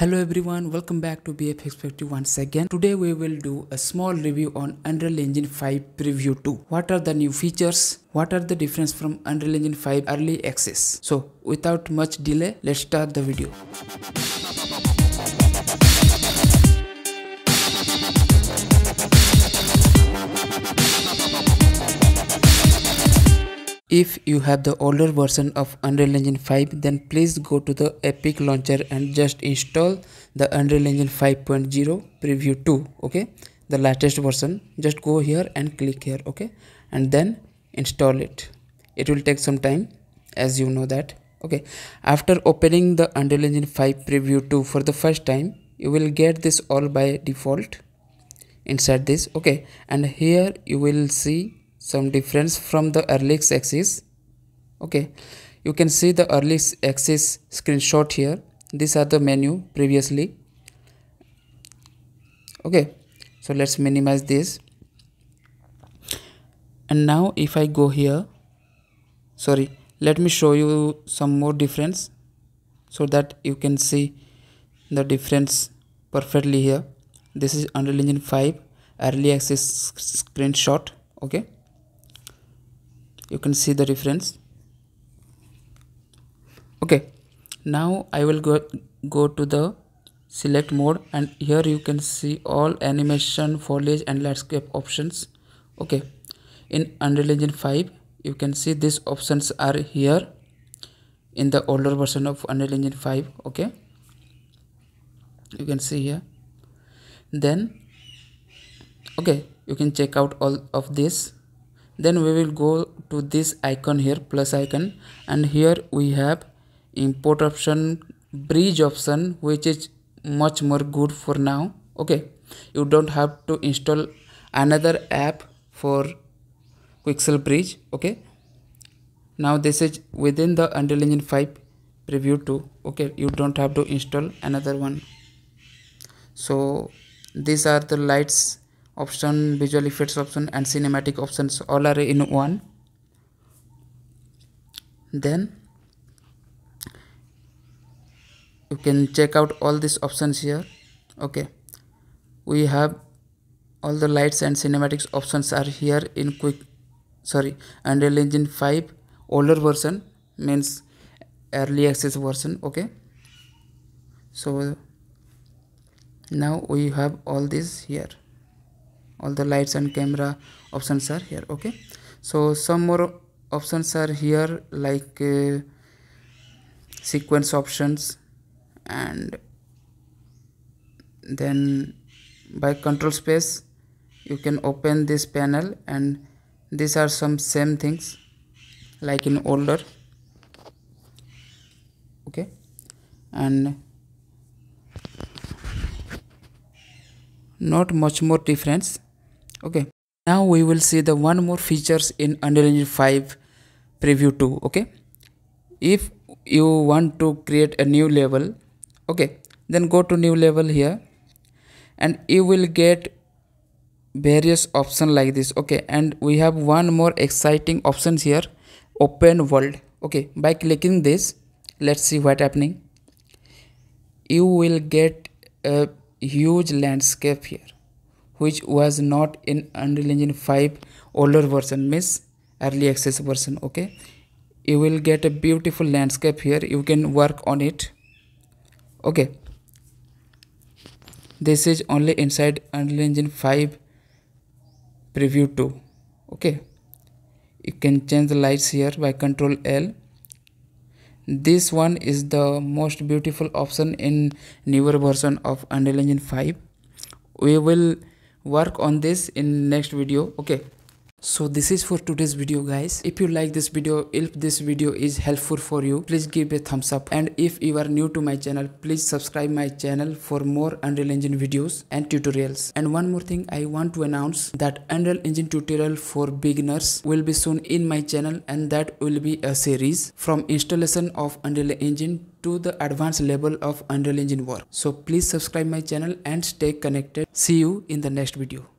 Hello everyone, welcome back to BFX Factory once again. Today we will do a small review on Unreal Engine 5 Preview 2. What are the new features? What are the difference from Unreal Engine 5 Early Access? So without much delay, let's start the video. If you have the older version of Unreal Engine 5 then please go to the Epic launcher and just install the Unreal Engine 5.0 preview 2 okay? The latest version. Just go here and click here okay? And then install it. It will take some time as you know that okay? After opening the Unreal Engine 5 preview 2 for the first time you will get this all by default inside this okay? And here you will see some difference from the early access okay. You can see the early access screenshot here. These are the menu previously. Okay. So let's minimize this. And now if i go here sorry let me show you some more difference so that you can see the difference perfectly here. This is unreal engine 5 early access screenshot. Okay you can see the reference okay. Now i will go go to the select mode and here you can see all animation foliage and landscape options. Okay. In unreal engine 5 you can see these options are here in the older version of unreal engine 5 okay. You can see here. Then okay you can check out all of this then we will go to this icon here plus icon. And here we have import option bridge option which is much more good for now. Okay. You don't have to install another app for quixel bridge. Okay. Now this is within the unreal engine 5 preview 2 okay. You don't have to install another one. So these are the lights option visual effects option and cinematic options all are in one. Then you can check out all these options here. Okay. We have all the lights and cinematics options are here in quick sorry unreal engine 5 older version means early access version. Okay. So now we have all this here all the lights and camera options are here okay? So some more options are here like uh, sequence options and then by control space you can open this panel and these are some same things like in older okay? And not much more difference okay. Now we will see the one more features in Unreal Engine 5 preview 2 okay? If you want to create a new level okay then go to new level here and you will get various options like this okay? And we have one more exciting options here open world okay? By clicking this let's see what happening. You will get a huge landscape here which was not in Unreal Engine 5 older version means early access version okay? You will get a beautiful landscape here. You can work on it okay? This is only inside Unreal Engine 5 preview 2 okay? You can change the lights here by control L. This one is the most beautiful option in newer version of Unreal Engine 5 we will work on this in next video. Okay so this is for today's video guys. If you like this video if this video is helpful for you please give a thumbs up. And if you are new to my channel please subscribe my channel for more unreal engine videos and tutorials. And one more thing i want to announce that unreal engine tutorial for beginners will be soon in my channel and that will be a series from installation of unreal engine to the advanced level of unreal engine work. So please subscribe my channel and stay connected. See you in the next video